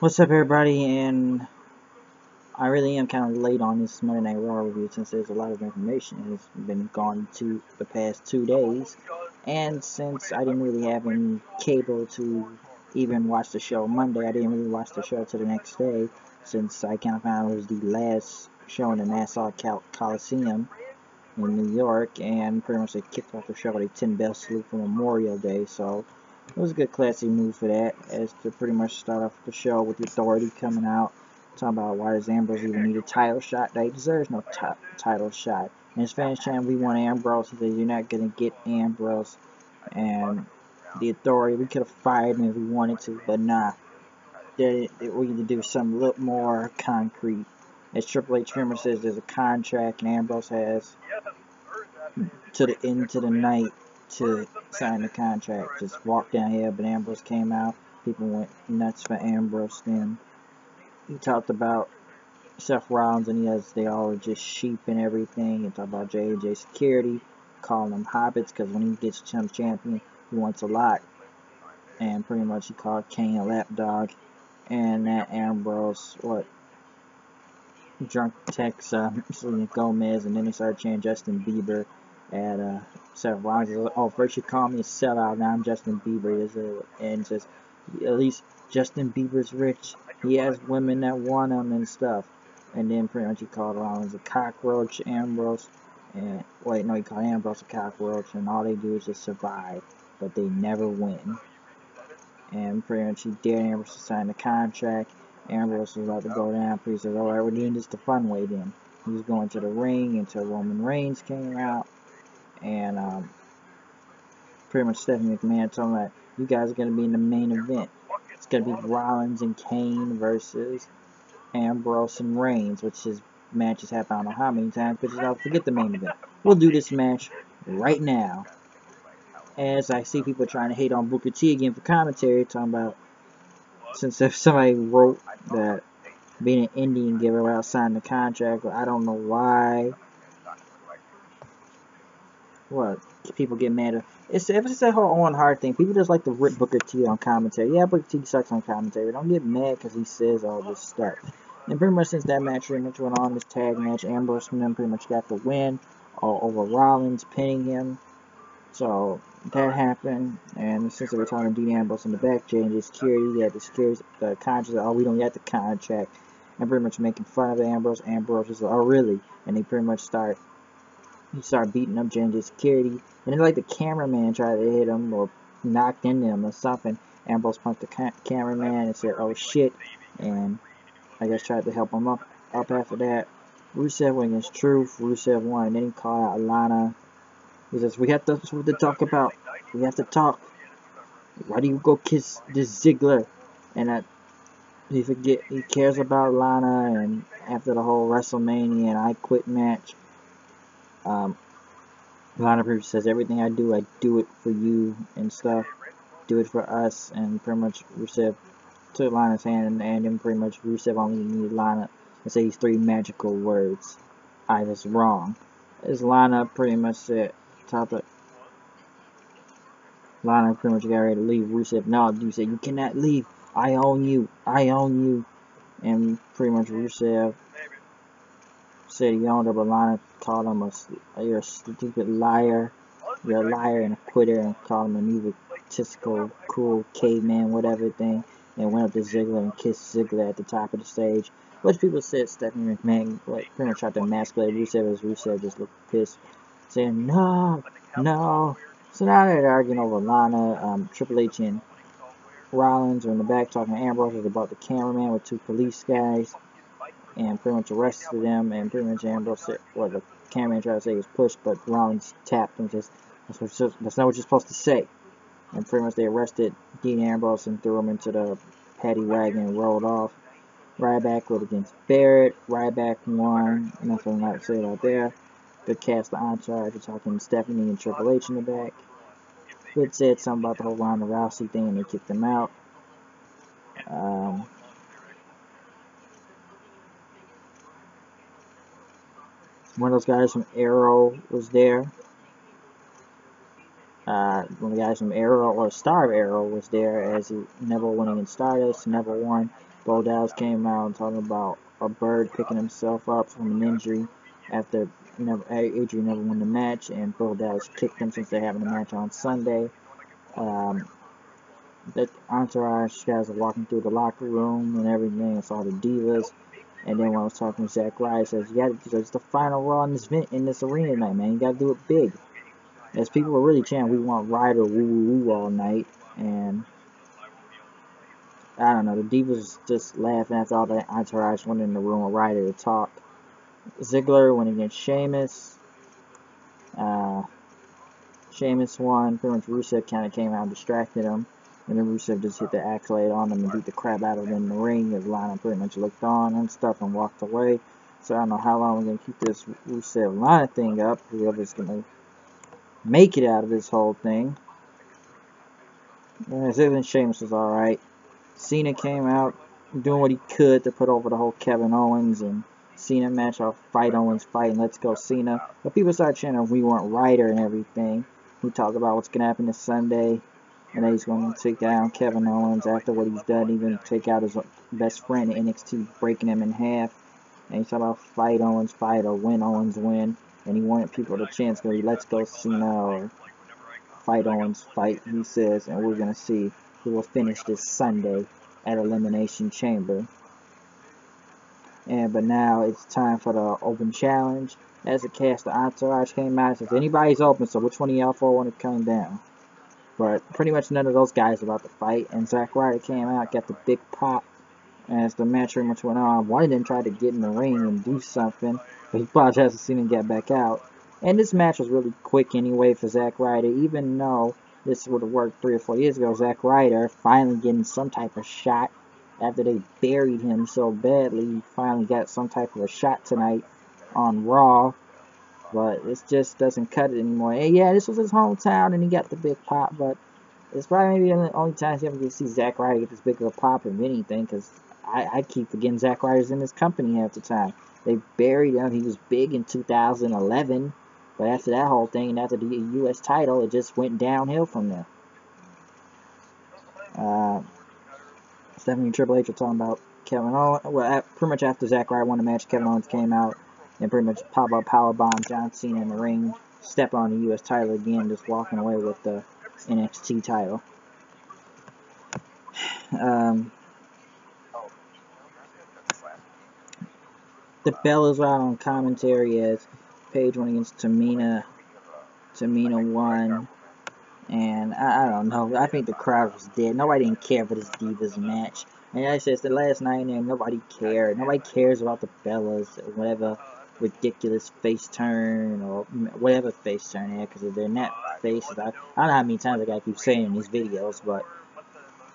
What's up, everybody? And I really am kind of late on this Monday Night Raw review since there's a lot of information has been gone to the past two days, and since I didn't really have any cable to even watch the show Monday, I didn't really watch the show till the next day since I kind of found it was the last show in the Nassau Coliseum in New York, and pretty much they kicked off the show with a 10 bell salute for Memorial Day, so it was a good classy move for that, as to pretty much start off the show with the Authority coming out, talking about why does Ambrose even need a title shot? That he deserves no title shot. And his fans chant, we want Ambrose. He says, you're not going to get Ambrose. And the Authority, we could have fired him if we wanted to, but nah. They, they, we need to do something a little more concrete. As Triple H Trimmer says, there's a contract, and Ambrose has to the end to the night to sign the contract. Just walked down here, but Ambrose came out. People went nuts for Ambrose. Then he talked about Seth Rollins and he has they all are just sheep and everything. He talked about J&J Security, calling them hobbits because when he gets champ champion, he wants a lot. And pretty much he called Kane a lapdog. And that Ambrose, what, drunk text uh, Selena Gomez, and then he started chanting Justin Bieber at uh, Seth Rollins. Oh, first you call me a sellout, now I'm Justin Bieber. And says, at least Justin Bieber's rich. He has women that want him and stuff. And then pretty much he called Rollins a cockroach, Ambrose. And wait, no, he called Ambrose a cockroach, and all they do is just survive, but they never win. And pretty much he dared Ambrose to sign the contract. Ambrose was about to go down. He says, "All right, we're doing this the fun way then." He was going to the ring until Roman Reigns came out and um, pretty much Stephanie McMahon him that you guys are going to be in the main event. It's going to be Rollins and Kane versus Ambrose and Reigns, which is matches happen I don't know how many times, but I'll forget the main event. We'll do this match right now. As I see people trying to hate on Booker T again for commentary, talking about since if somebody wrote that being an Indian giver without signing the contract, I don't know why what people get mad at. It's it's just that whole Owen Hart thing. People just like to rip Booker T on commentary. Yeah, Booker T sucks on commentary. Don't get mad because he says all this stuff. And pretty much since that match pretty much went on, this tag match, Ambrose and them pretty much got the win uh, over Rollins, pinning him. So that happened, and since they were talking to Dean Ambrose in the back, J&J Security, had the security, the contract, oh, we don't get the contract, and pretty much making fun of Ambrose. Ambrose is like, oh, really? And they pretty much start he started beating up J&J Security. And then like the cameraman tried to hit him or knocked into him or something. Ambrose punched the ca cameraman and said, oh shit. And I guess tried to help him up, up after that. Rusev went against Truth. Rusev won. And then he called out Lana. He says, we have to, what to talk about. We have to talk. Why do you go kiss this Ziggler? And he forget he cares about Lana and after the whole WrestleMania and I Quit match um, Lana Priest says, everything I do, I do it for you and stuff. Do it for us. And pretty much Rusev took Lana's hand and, and then pretty much Rusev only needed Lana to say these three magical words. I was wrong. As Lana pretty much said, top of Lana pretty much got ready to leave. Rusev, no, you said, you cannot leave. I own you. I own you. And pretty much Rusev said he owned but Lana called him a, you're a stupid liar, you're a liar and a quitter, and called him an egotistical, cruel caveman, whatever thing, and went up to Ziggler and kissed Ziggler at the top of the stage. Which people said Stephanie McMahon like, pretty much tried to emasculate Rusev as Rusev just looked pissed, saying, no, no. So now they're arguing over Lana, um, Triple H and Rollins are in the back talking to Ambrose about the cameraman with two police guys and pretty much arrested them, and pretty much Ambrose well, the cameraman tried to say he was pushed, but Rollins tapped and just, that's, what, that's not what you're supposed to say. And pretty much they arrested Dean Ambrose and threw him into the paddy wagon and rolled off. Ryback went against Barrett. Ryback won. Nothing not to say about there. Good cast the entourage. We're talking Stephanie and Triple H in the back. Good said something about the whole Ronda Rousey thing and they kicked him out. Um, One of those guys from Arrow was there. Uh, one of the guys from Arrow, or Star of Arrow, was there as he Neville went against Stardust. Neville won. Bo Dallas came out talking about a bird picking himself up from an injury after Neville, Adrian Neville won the match, and Bo Dallas kicked him since they're having a match on Sunday. Um, the entourage guys are walking through the locker room and everything. All the divas. And then when I was talking to Zack Ryder, says, got to, it's the final Raw in this, event, in this arena tonight, man. You got to do it big. As people were really chanting, we want Ryder woo woo woo all night. And I don't know, the Divas just laughing after all the entourage went in the room with Ryder to talk. Ziggler went against Sheamus. Uh, Sheamus won. Pretty much Rusev kind of came out and distracted him. And then Rusev just hit the accolade on him and beat the crap out of him in the ring. His Lana pretty much looked on and stuff and walked away. So I don't know how long we're going to keep this Rusev Lana thing up. Whoever's going to make it out of this whole thing. Yeah, Ziggler Sheamus was alright. Cena came out doing what he could to put over the whole Kevin Owens and Cena match I'll Fight Owens fight and let's go Cena. But people started chanting we weren't Ryder and everything. We talked about what's going to happen this Sunday and he's going to take down Kevin Owens after what he's done, even take out his best friend NXT, breaking him in half. And he's talking about fight Owens fight or win Owens win. And he wanted people to chance go, let's go Cena or fight Owens fight, he says. And we're going to see who will finish this Sunday at Elimination Chamber. And But now it's time for the open challenge. As the cast, the entourage came out, says anybody's open, so which one of y'all four want to come down? But pretty much none of those guys were about to fight. And Zack Ryder came out, got the big pop as the match pretty much went on. One of them tried to get in the ring and do something, but he probably hasn't seen him get back out. And this match was really quick anyway for Zack Ryder, even though this would have worked three or four years ago. Zack Ryder finally getting some type of shot after they buried him so badly. He finally got some type of a shot tonight on Raw. But it just doesn't cut it anymore. And yeah, this was his hometown, and he got the big pop. But it's probably maybe the only time you ever get to see Zack Ryder get this big of a pop of anything. Because I, I keep forgetting Zack Ryder's in this company half the time. They buried him. He was big in 2011. But after that whole thing, and after the U.S. title, it just went downhill from there. Uh, Stephanie and Triple H are talking about Kevin Owens. Well, pretty much after Zack Ryder won the match, Kevin Owens came out and pretty much pop up power bomb John Cena in the ring, step on the U.S. title again, just walking away with the NXT title. Um, the Bellas were out on commentary as Paige went against Tamina. Tamina won. And I, I, don't know. I think the crowd was dead. Nobody didn't care for this Divas match. And like I said, it's the last night and nobody cared. Nobody cares about the Bellas or whatever ridiculous face turn or whatever face turn they because they're not faces. I, I don't know how many times I gotta keep saying in these videos, but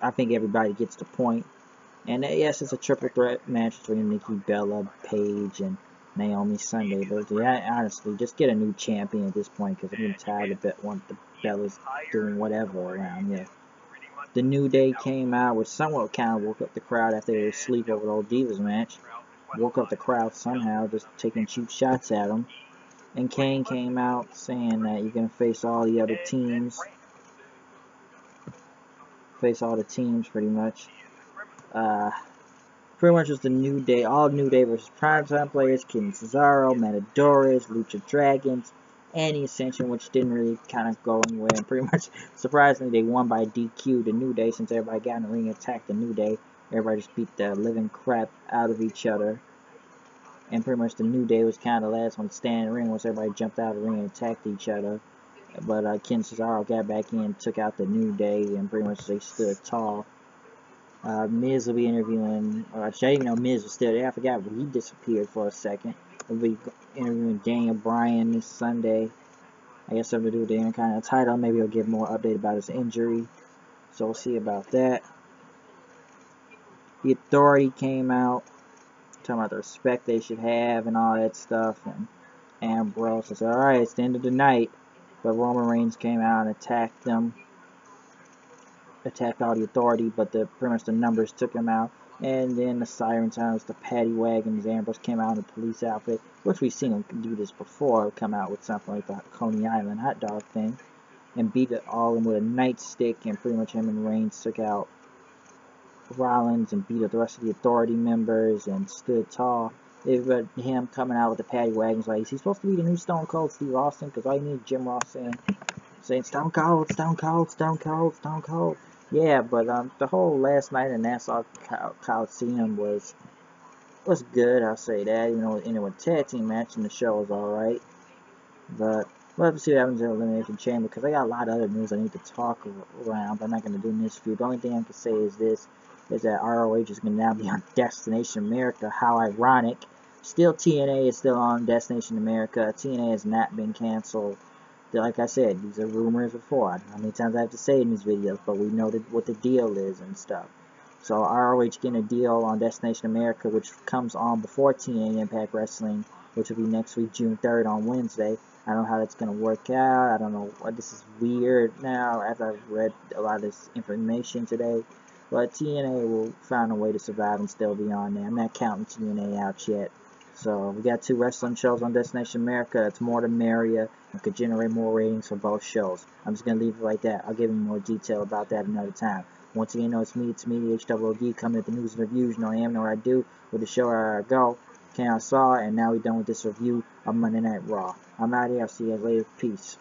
I think everybody gets the point. And uh, yes, it's a triple threat match between Nikki Bella, Paige, and Naomi Sunday. But yeah, honestly, just get a new champion at this point because I'm tired of it. Want the Bellas doing whatever around here. The New Day came out, which somewhat kind of woke up the crowd after they were asleep over the old Divas match woke up the crowd somehow, just taking cheap shots at him. And Kane came out saying that you're going to face all the other teams. Face all the teams, pretty much. Uh, pretty much just the New Day, all New Day versus Primetime players, King Cesaro, Matadores, Lucha Dragons, and the Ascension, which didn't really kind of go anywhere. And pretty much, surprisingly, they won by DQ the New Day since everybody got in the ring and attacked the New Day. Everybody just beat the living crap out of each other. And pretty much the New Day was kind of last one to stand in the ring once everybody jumped out of the ring and attacked each other. But uh, Ken Cesaro got back in, took out the New Day, and pretty much they stood tall. Uh, Miz will be interviewing, or I didn't even know Miz was still there. I forgot, he disappeared for a second. He'll be interviewing Daniel Bryan this Sunday. I guess something to do with the Intercontinental title. Maybe he'll give more update about his injury. So we'll see about that. The Authority came out, talking about the respect they should have and all that stuff. And Ambrose says, alright, it's the end of the night. But Roman Reigns came out and attacked them. Attacked all the Authority, but the pretty much the numbers took him out. And then the siren sounds, uh, the paddy wagons. Ambrose came out in a police outfit, which we've seen him do this before, come out with something like the Coney Island hot dog thing. and beat it all in with a nightstick, and pretty much him and Reigns took out Rollins and beat up the rest of the Authority members and stood tall. They've got him coming out with the paddy wagons like, is he supposed to be the new Stone Cold Steve Austin? Because all you need is Jim Ross in saying Stone Cold, Stone Cold, Stone Cold, Stone Cold. Yeah, but um, the whole last night in Nassau Coliseum was was good. I'll say that. even You know, in a tag team match, and the show was all right. But we'll have to see what happens in Elimination Chamber because I got a lot of other news I need to talk around. I'm not going to do in this feud. The only thing I can say is this: is that ROH is going to now be on Destination America. How ironic! Still, TNA is still on Destination America. TNA has not been canceled like I said, these are rumors before. I don't know how many times I have to say in these videos, but we know what the deal is and stuff. So ROH getting a deal on Destination America, which comes on before TNA Impact Wrestling, which will be next week, June 3rd on Wednesday. I don't know how that's going to work out. I don't know. This is weird now as I've read a lot of this information today. But TNA will find a way to survive and still be on there. I'm not counting TNA out yet. So we got two wrestling shows on Destination America. It's more the merrier and could generate more ratings for both shows. I'm just going to leave it like that. I'll give you more detail about that another time. Once again, know, it's me, it's me, HWOD, coming with the news and reviews. You know, I am, what I do with the show I go. Can I saw, and now we're done with this review of Monday Night Raw. I'm out here. I'll see you guys later. Peace.